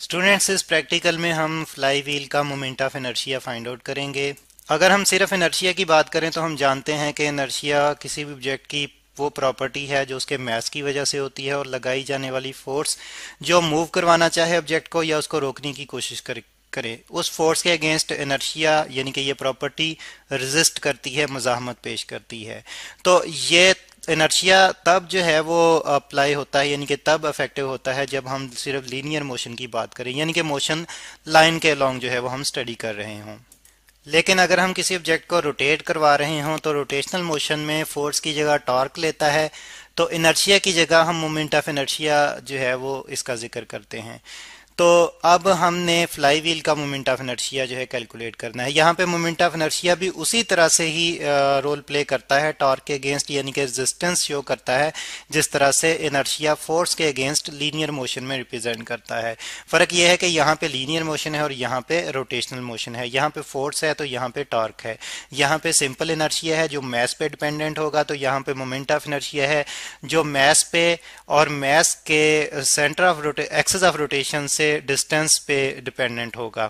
Students اس practical میں ہم flywheel کا moment of inertia find out کریں گے۔ اگر ہم صرف انرشیا کی بات کریں تو ہم جانتے ہیں کہ انرشیا کسی بھی آبجیکٹ کی وہ پراپرٹی ہے جو اس کے میس کی وجہ سے ہوتی ہے اور لگائی جانے والی فورس جو موو کروانا چاہے آبجیکٹ کو یا اس کو روکنے کی کوشش کرے۔ اس فورس کے اگینسٹ انرشیا یعنی کہ یہ پراپرٹی رزسٹ کرتی ہے، مزاحمت پیش کرتی ہے۔ تو یہ انرشیا تب جو ہے وہ اپلائی ہوتا ہے یعنی کہ تب افیکٹو ہوتا ہے جب ہم صرف لینئر موشن کی بات کریں۔ یعنی کہ موشن لائن کے لانگ جو ہے وہ ہم سٹڈی کر رہے ہوں۔ لیکن اگر ہم کسی آبجیکٹ کو روٹیٹ کروا رہے ہوں تو روٹیشنل موشن میں فورس کی جگہ ٹارک لیتا ہے۔ تو انرشیا کی جگہ ہم مومنٹ آف انرشیا جو ہے وہ اس کا ذکر کرتے ہیں۔ تو اب ہم نے فلائی ویل کا مومنٹ آف انرشیا جو ہے کیلکولیٹ کرنا ہے۔ یہاں پہ مومنٹ آف انرشیا بھی اسی طرح سے ہی رول پلے کرتا ہے۔ ٹارک کے اگینسٹ یعنی کہ ریزسٹنس شو کرتا ہے۔ جس طرح سے انرشیا فورس کے اگینسٹ لینئر موشن میں ریپرزینٹ کرتا ہے۔ فرق یہ ہے کہ یہاں پہ لینئر موشن ہے اور یہاں پہ روٹیشنل موشن ہے۔ یہاں پہ فورس ہے تو یہاں پہ ٹارک ہے۔ یہاں پہ سمپل انرشیا ہے جو میس پہ ڈپینڈنٹ ہوگا تو یہاں پہ مومنٹ آف انرشیا ہے۔ جو میس پہ اور میس کے centre of axis of rotation سے ڈسٹینس پہ ڈپینڈنٹ ہوگا۔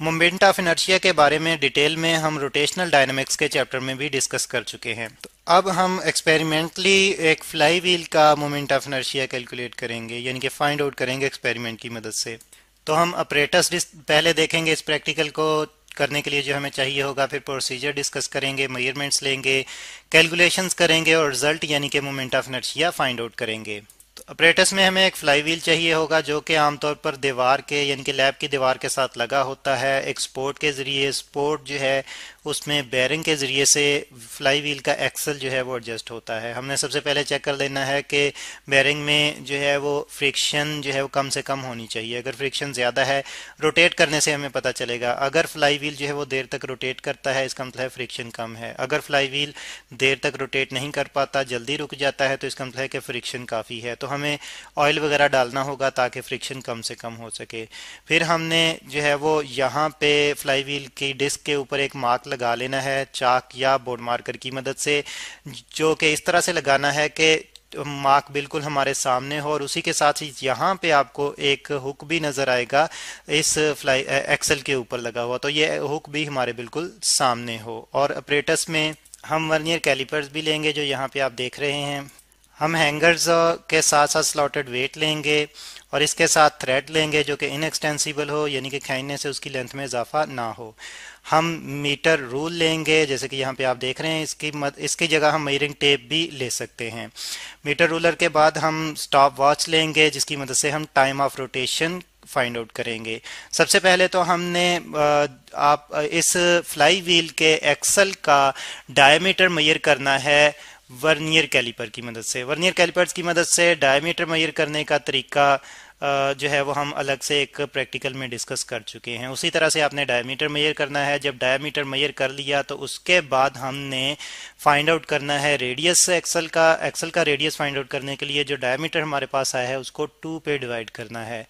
مومنٹ آف انرشیا کے بارے میں ڈیٹیل میں ہم روٹیشنل ڈائنامکس کے چیپٹر میں بھی ڈسکس کر چکے ہیں۔ تو اب ہم ایکسپیریمنٹلی ایک فلائی ویل کا مومنٹ آف انرشیا کیلکولیٹ کریں گے یعنی کہ فائنڈ آؤٹ کریں گے ایکسپیریمنٹ کی مدد سے۔ تو ہم اپریٹس پہلے دیکھیں گے اس پریکٹیکل کو کرنے کے لیے جو ہمیں چاہیے ہوگا، پھر پروسیجر ڈسکس کریں گے میئرمنٹس لیں گے کیلکولیشنز کریں گے اور رزلٹ یعنی کہ moment of inertia find out کریں گے۔ اپریٹس میں ہمیں ایک فلائی ویل چاہیے ہوگا جو کہ عام طور پر دیوار کے یعنی کہ لیب کی دیوار کے ساتھ لگا ہوتا ہے، ایک سپورٹ کے ذریعے، سپورٹ جو ہے اس میں بیرنگ کے ذریعے سے فلائی ویل کا ایکسل جو ہے وہ ایڈجسٹ ہوتا ہے۔ ہم نے سب سے پہلے چیک کر لینا ہے کہ بیرنگ میں جو ہے وہ فرکشن جو ہے وہ کم سے کم ہونی چاہیے۔ اگر فرکشن زیادہ ہے روٹیٹ کرنے سے ہمیں پتہ چلے گا۔ اگر فلائی ویل جو ہے وہ دیر تک روٹیٹ کرتا ہے، اس کا مطلب ہے فرکشن کم ہے۔ اگر فلائی ویل دیر تک روٹیٹ نہیں کر پاتا، جلدی رک جاتا ہے، تو اس کا مطلب ہے کہ فرکشن کافی ہے۔ تو ہمیں آئل وغیرہ ڈالنا ہوگا تاکہ فرکشن کم سے کم ہو سکے۔ پھر ہم نے جو ہے وہ یہاں پہ فلائی ویل کی ڈسک کے اوپر ایک مارک لگا لگا لینا ہے چاک یا بورڈ مارکر کی مدد سے، جو کہ اس طرح سے لگانا ہے کہ مارک بالکل ہمارے سامنے ہو اور اسی کے ساتھ ہی یہاں پہ آپ کو ایک ہک بھی نظر آئے گا اس فلائی ایکسل کے اوپر لگا ہوا، تو یہ ہک بھی ہمارے بالکل سامنے ہو۔ اور اپریٹس میں ہم ورنیئر کیلیپرز بھی لیں گے جو یہاں پہ آپ دیکھ رہے ہیں۔ ہم ہینگرز کے ساتھ ساتھ سلاٹڈ ویٹ لیں گے اور اس کے ساتھ تھریڈ لیں گے جو کہ ان ایکسٹینسیبل ہو یعنی کہ کھینچنے سے اس کی لینتھ میں اضافہ نہ ہو۔ ہم میٹر رول لیں گے، جیسے کہ یہاں پہ آپ دیکھ رہے ہیں، اس کی مد، اس کی جگہ ہم میئرنگ ٹیپ بھی لے سکتے ہیں۔ میٹر رولر کے بعد ہم سٹاپ واچ لیں گے، جس کی مدد سے ہم time of rotation find out کریں گے۔ سب سے پہلے تو ہم نے آپ، اس فلائی ویل کے ایکسل کا ڈائمیٹر میئر کرنا ہے۔ ورنیئر کیلیپر کی مدد سے۔ ورنیئر کیلیپرز کی مدد سے ڈائمیٹر میئر کرنے کا طریقہ جو ہے وہ ہم الگ سے ایک پریکٹیکل میں ڈسکس کر چکے ہیں۔ اسی طرح سے آپ نے ڈائمیٹر میئر کرنا ہے۔ جب ڈائمیٹر میئر کر لیا تو اس کے بعد ہم نے فائنڈ آؤٹ کرنا ہے ریڈیس ایکسل کا۔ ایکسل کا ریڈیس فائنڈ آؤٹ کرنے کے لیے جو ڈائمیٹر ہمارے پاس آیا ہے، اس کو ٹو پہ ڈیوائڈ کرنا ہے۔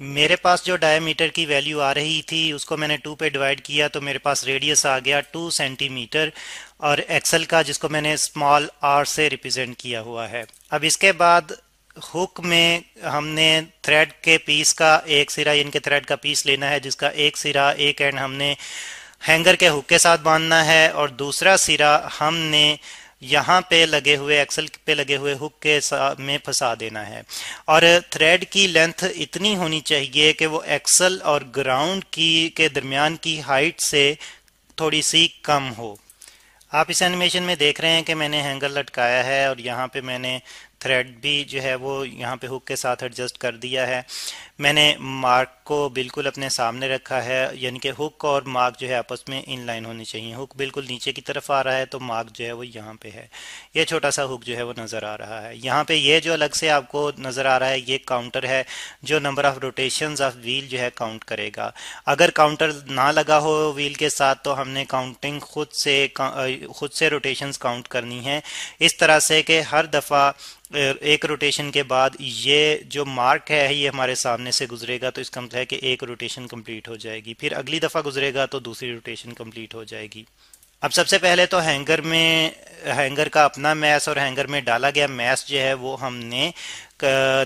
میرے پاس جو ڈائی میٹر کی ویلیو آ رہی تھی، اس کو میں نے ٹو پہ ڈیوائڈ کیا تو میرے پاس ریڈیس آ گیا ٹو سینٹی میٹر اور ایکسل کا جس کو میں نے اسمال آر سے ریپرزینٹ کیا ہوا ہے۔ اب اس کے بعد ہک میں ہم نے تھریڈ کے پیس کا ایک سرا یعنی کہ تھریڈ کا پیس لینا ہے، جس کا ایک سرا ایک اینڈ ہم نے ہینگر کے ہک کے ساتھ باندھنا ہے اور دوسرا سرا ہم نے یہاں پہ لگے ہوئے ایکسل پہ لگے ہوئے ہک کے میں پھنسا دینا ہے۔ اور تھریڈ کی لینتھ اتنی ہونی چاہیے کہ وہ ایکسل اور گراؤنڈ کی کے درمیان کی ہائٹ سے تھوڑی سی کم ہو۔ آپ اس اینیمیشن میں دیکھ رہے ہیں کہ میں نے ہینگر لٹکایا ہے اور یہاں پہ میں نے تھریڈ بھی جو ہے وہ یہاں پہ ہک کے ساتھ ایڈجسٹ کر دیا ہے۔ میں نے مارک کو بالکل اپنے سامنے رکھا ہے یعنی کہ ہک اور مارک جو ہے آپس میں ان لائن ہونی چاہیے۔ ہک بالکل نیچے کی طرف آ رہا ہے تو مارک جو ہے وہ یہاں پہ ہے۔ یہ چھوٹا سا ہک جو ہے وہ نظر آ رہا ہے۔ یہاں پہ یہ جو الگ سے آپ کو نظر آ رہا ہے، یہ کاؤنٹر ہے جو number of rotations of wheel جو ہے کاؤنٹ کرے گا۔ اگر کاؤنٹر نہ لگا ہو ویل کے ساتھ تو ہم نے کاؤنٹنگ خود سے خود سے روٹیشنز کاؤنٹ کرنی ہے۔ اس طرح سے کہ ہر دفعہ ایک روٹیشن کے بعد یہ جو مارک ہے، یہ ہمارے سامنے سے گزرے گا، تو اس کا مطلب ہے کہ ایک روٹیشن کمپلیٹ ہو جائے گی۔ پھر اگلی دفعہ گزرے گا تو دوسری روٹیشن کمپلیٹ ہو جائے گی۔ اب سب سے پہلے تو ہینگر میں، ہینگر کا اپنا میس اور ہینگر میں ڈالا گیا۔ میس جو ہے وہ ہم نے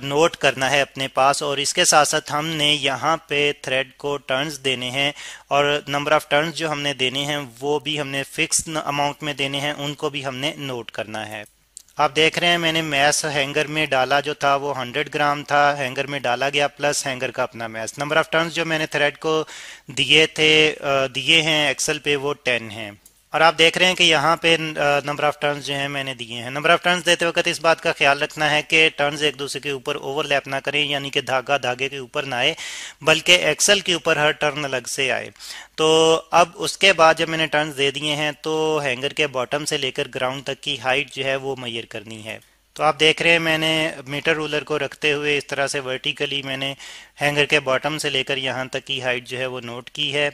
نوٹ کرنا ہے اپنے پاس۔ اور اس کے ساتھ ساتھ ہم نے یہاں پہ تھریڈ کو ٹرنز دینے ہیں۔ اور نمبر آف ٹرنز جو ہم نے دینے ہیں، وہ بھی ہم نے فکس اماؤنٹ میں دینے ہیں۔ ان کو بھی ہم نے نوٹ کرنا ہے۔ آپ دیکھ رہے ہیں میں نے میس ہینگر میں ڈالا جو تھا وہ ہنڈریڈ گرام تھا، ہینگر میں ڈالا گیا پلس ہینگر کا اپنا میس۔ نمبر آف ٹرنز جو میں نے تھریڈ کو دیے تھے دیے ہیں ایکسل پہ وہ ٹین ہیں۔ اور آپ دیکھ رہے ہیں کہ یہاں پہ نمبر آف ٹرنز جو ہیں میں نے دیے ہیں۔ نمبر آف ٹرنز دیتے وقت اس بات کا خیال رکھنا ہے کہ ٹرنز ایک دوسرے کے اوپر اوور لیپ نہ کریں یعنی کہ دھاگا دھاگے کے اوپر نہ آئے، بلکہ ایکسل کے اوپر ہر ٹرن الگ سے آئے۔ تو اب اس کے بعد جب میں نے ٹرنز دے دیے ہیں، تو ہینگر کے باٹم سے لے کر گراؤنڈ تک کی ہائٹ جو ہے وہ میئر کرنی ہے۔ تو آپ دیکھ رہے ہیں، میں نے میٹر رولر کو رکھتے ہوئے اس طرح سے ورٹیکلی میں نے ہینگر کے باٹم سے لے کر یہاں تک کی ہائٹ جو ہے وہ نوٹ کی ہے۔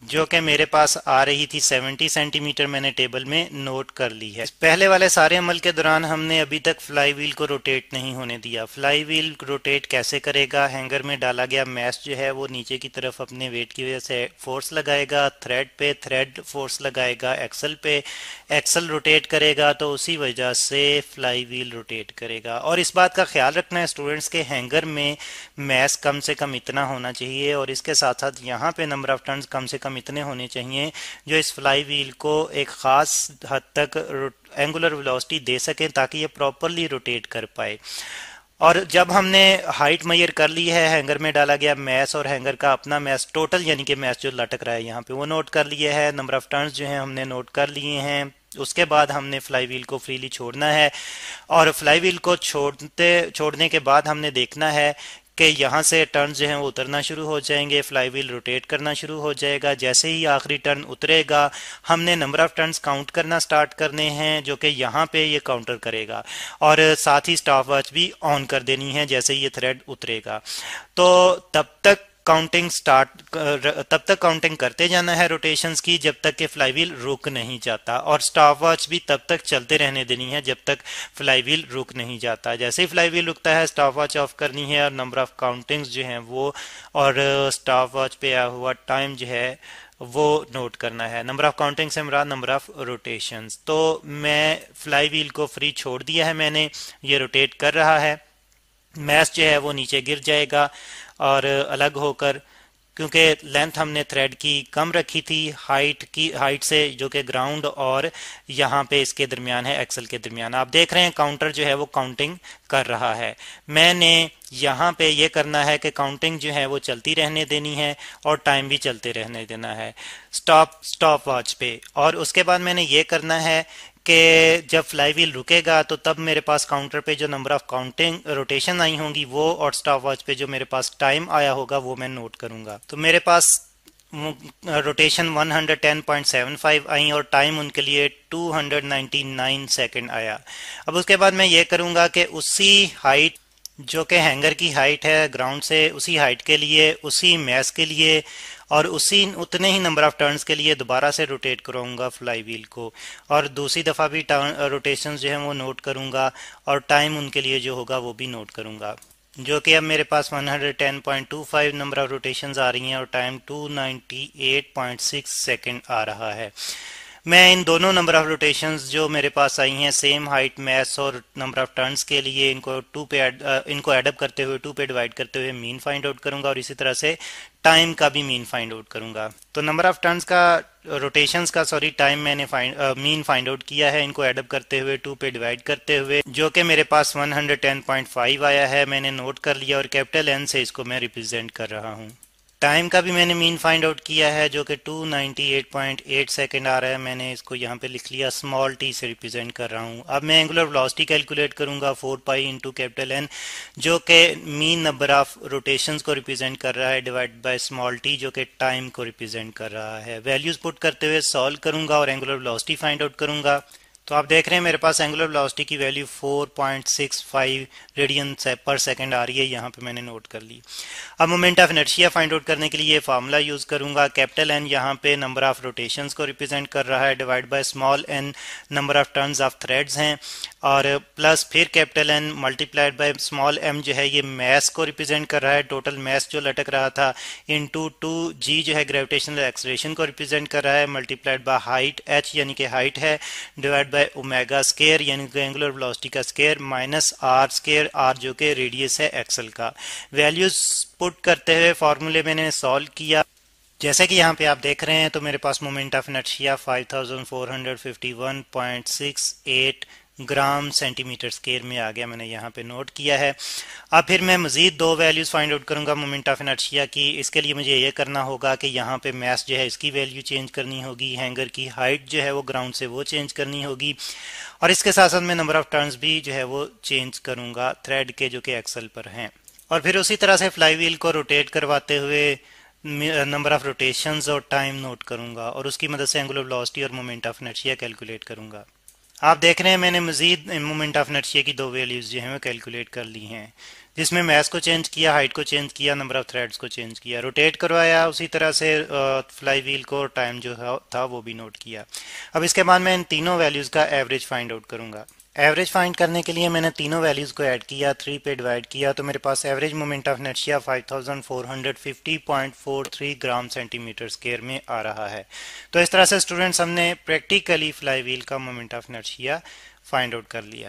جو کہ میرے پاس آ رہی تھی سیونٹی سینٹی میٹر میں نے ٹیبل میں نوٹ کر لی ہے۔ پہلے والے سارے عمل کے دوران ہم نے ابھی تک فلائی ویل کو روٹیٹ نہیں ہونے دیا۔ فلائی ویل روٹیٹ کیسے کرے گا؟ ہینگر میں ڈالا گیا میس جو ہے وہ نیچے کی طرف اپنے ویٹ کی وجہ سے فورس لگائے گا، تھریڈ پہ تھریڈ فورس لگائے گا ایکسل پہ۔ ایکسل روٹیٹ کرے گا تو اسی وجہ سے فلائی ویل روٹیٹ کرے گا۔ اور اس بات کا خیال رکھنا ہے اسٹوڈنٹس کے، ہینگر میں میس کم سے کم اتنا ہونا چاہیے اور اس کے ساتھ ساتھ یہاں پہ نمبر آف ٹرنز کم سے کم کم اتنے ہونے چاہیے جو اس فلائی ویل کو ایک خاص حد تک اینگولر ویلوسٹی دے سکیں تاکہ یہ پراپرلی روٹیٹ کر پائے۔ اور جب ہم نے ہائٹ میئر کر لی ہے ہینگر میں ڈالا گیا میس اور ہینگر کا اپنا میس ٹوٹل یعنی کہ میس جو لٹک رہا ہے یہاں پہ وہ نوٹ کر لیے ہے نمبر آف ٹرنز جو ہیں ہم نے نوٹ کر لیے ہیں۔ اس کے بعد ہم نے فلائی ویل کو فریلی چھوڑنا ہے۔ اور فلائی ویل کو چھوڑتے چھوڑنے کے بعد ہم نے دیکھنا ہے کہ یہاں سے ٹرن جو ہیں وہ اترنا شروع ہو جائیں گے فلائی ویل روٹیٹ کرنا شروع ہو جائے گا، جیسے ہی آخری ٹرن اترے گا، ہم نے نمبر آف ٹرنز کاؤنٹ کرنا سٹارٹ کرنے ہیں جو کہ یہاں پہ یہ کاؤنٹر کرے گا اور ساتھ ہی سٹاف واچ بھی آن کر دینی ہے جیسے ہی یہ تھریڈ اترے گا۔ تو تب تک کاؤنٹنگ سٹارٹ تب تک کاؤنٹنگ کرتے جانا ہے روٹیشنز کی جب تک کہ فلائی ویل رک نہیں جاتا اور سٹاپ واچ بھی تب تک چلتے رہنے دینی ہے جب تک فلائی ویل رک نہیں جاتا جیسے ہی فلائی ویل رکتا ہے سٹاپ واچ آف کرنی ہے اور نمبر آف کاؤنٹنگز جو ہیں وہ اور سٹاپ واچ پہ آیا ہوا ٹائم جو ہے وہ نوٹ کرنا ہے نمبر آف کاؤنٹنگ سے مراد نمبر آف روٹیشنز تو میں فلائی ویل کو فری چھوڑ دیا ہے میں نے یہ روٹیٹ کر رہا ہے میس جو ہے وہ نیچے گر جائے گا اور الگ ہو کر، کیونکہ لینتھ ہم نے تھریڈ کی کم رکھی تھی ہائٹ کی ہائٹ سے جو کہ گراؤنڈ اور یہاں پہ اس کے درمیان ہے ایکسل کے درمیان۔ آپ دیکھ رہے ہیں کاؤنٹر جو ہے وہ کاؤنٹنگ کر رہا ہے۔ میں نے یہاں پہ یہ کرنا ہے کہ کاؤنٹنگ جو ہے وہ چلتی رہنے دینی ہے اور ٹائم بھی چلتے رہنے دینا ہے۔ سٹاپ سٹاپ واچ پہ۔ اور اس کے بعد میں نے یہ کرنا ہے کہ جب فلائی ویل رکے گا تو تب میرے پاس کاؤنٹر پہ جو نمبر آف کاؤنٹنگ روٹیشن آئی ہوں گی، وہ اور سٹاپ واچ پہ جو میرے پاس ٹائم آیا ہوگا، وہ میں نوٹ کروں گا۔ تو میرے پاس روٹیشن 110.75 آئیں اور ٹائم ان کے لیے 299 سیکنڈ آیا۔ اب اس کے بعد میں یہ کروں گا کہ اسی ہائٹ جو کہ ہینگر کی ہائٹ ہے گراؤنڈ سے اسی ہائٹ کے لیے، اسی میس کے لیے اور اسی اتنے ہی نمبر آف ٹرنز کے لیے دوبارہ سے روٹیٹ کراؤں گا فلائی ویل کو۔ اور دوسری دفعہ بھی روٹیشنز جو ہیں وہ نوٹ کروں گا اور ٹائم ان کے لیے جو ہوگا وہ بھی نوٹ کروں گا جو کہ اب میرے پاس 110.25 نمبر آف روٹیشنز آ رہی ہیں اور ٹائم 298.6 سیکنڈ آ رہا ہے۔ میں ان دونوں نمبر آف روٹیشنز جو میرے پاس آئی ہیں سیم ہائٹ میس اور نمبر آف ٹرنز کے لیے ان کو ٹو پہ ان کو ایڈ اپ کرتے ہوئے ٹو پہ ڈیوائڈ کرتے ہوئے مین فائنڈ آؤٹ کروں گا اور اسی طرح سے ٹائم کا بھی مین فائنڈ آؤٹ کروں گا۔ تو نمبر آف ٹرنز کا روٹیشنز کا سوری ٹائم میں نے مین فائنڈ آؤٹ کیا ہے، ان کو ایڈ اپ کرتے ہوئے ٹو پہ ڈیوائڈ کرتے ہوئے، جو کہ میرے پاس 110.5 آیا ہے، میں نے نوٹ کر لیا اور کیپٹل این سے اس کو میں ریپرزینٹ کر رہا ہوں۔ ٹائم کا بھی میں نے مین فائنڈ آؤٹ کیا ہے جو کہ 298.8 سیکنڈ آ رہا ہے. میں نے اس کو یہاں پہ لکھ لیا. اسمال ٹی سے ریپرزینٹ کر رہا ہوں. اب میں اینگولر ولاسٹی کیلکولیٹ کروں گا. 4 پائی انٹو کیپٹل این جو کہ مین نمبر آف روٹیشنز کو ریپرزینٹ کر رہا ہے ڈیوائڈ بائی اسمال ٹی جو کہ ٹائم کو ریپرزینٹ کر رہا ہے. ویلیوز پٹ کرتے ہوئے سالو کروں گا اور اینگولر ولاسٹی فائنڈ آؤٹ کروں گا. تو آپ دیکھ رہے ہیں میرے پاس اینگولر ویلوسٹی کی ویلیو 4.65 ریڈین پر سیکنڈ آ رہی ہے، یہاں پہ میں نے نوٹ کر لی۔ اب moment of inertia find out کرنے کے لیے یہ فارمولا یوز کروں گا۔ کیپٹل این یہاں پہ نمبر آف روٹیشنز کو ریپرزینٹ کر رہا ہے divide by small N number of turns of threads ہیں۔ اور پلس پھر capital N multiplied by small M جو ہے یہ میس کو ریپرزینٹ کر رہا ہے ٹوٹل میس جو لٹک رہا تھا ان ٹو جی جو ہے گریویٹیشنل ایکسلیشن کو ریپرزینٹ کر رہا ہے multiplied by height H یعنی کہ ہائٹ ہے ڈیوائڈ بائی اومیگا اسکیئر یعنی کہ اینگولر ویلوسٹی کا square minus R square R جو کہ ریڈیس ہے ایکسل کا۔ ویلیوز پٹ کرتے ہوئے فارمولے میں نے سالو کیا۔ جیسے کہ یہاں پہ آپ دیکھ رہے ہیں تو میرے پاس moment of inertia 5451.68 gram centimetre square میں آ گیا میں نے یہاں پہ نوٹ کیا ہے۔ اب پھر میں مزید دو ویلیوز فائنڈ آؤٹ کروں گا مومنٹ آف انرشیا کی۔ اس کے لیے مجھے یہ کرنا ہوگا کہ یہاں پہ میس جو ہے اس کی ویلیو چینج کرنی ہوگی ہینگر کی ہائٹ جو ہے وہ گراؤنڈ سے وہ چینج کرنی ہوگی۔ اور اس کے ساتھ ساتھ میں نمبر آف ٹرنز بھی جو ہے وہ چینج کروں گا تھریڈ کے جو کہ ایکسل پر ہیں۔ اور پھر اسی طرح سے فلائی ویل کو روٹیٹ کرواتے ہوئے نمبر آف روٹیشنز اور ٹائم نوٹ کروں گا اور اس کی مدد سے اینگولر ویلوسٹی اور مومنٹ آف انرشیا کیلکولیٹ کروں گا۔ آپ دیکھ رہے ہیں میں نے مزید مومنٹ آف انرشیا کی دو ویلیوز جو ہیں وہ کیلکولیٹ کر لی ہیں۔ جس میں میس کو چینج کیا ہائٹ کو چینج کیا نمبر آف تھریڈز کو چینج کیا روٹیٹ کروایا، اسی طرح سے فلائی ویل کو ٹائم جو تھا وہ بھی نوٹ کیا۔ اب اس کے بعد میں ان تینوں ویلیوز کا ایوریج فائنڈ آؤٹ کروں گا۔ ایوریج فائنڈ کرنے کے لیے میں نے تینوں ویلیوز کو ایڈ کیا 3 پہ ڈیوائڈ کیا تو میرے پاس average moment of inertia 5450.43 gram centimetre square میں آ رہا ہے۔ تو اس طرح سے اسٹوڈنٹس ہم نے پریکٹیکلی فلائی ویل کا moment of inertia find out کر لیا۔